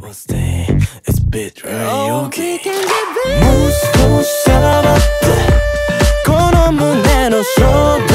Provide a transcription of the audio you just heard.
We'll stay, it's bit right, okay 무서워 살아봤대 この胸の勝負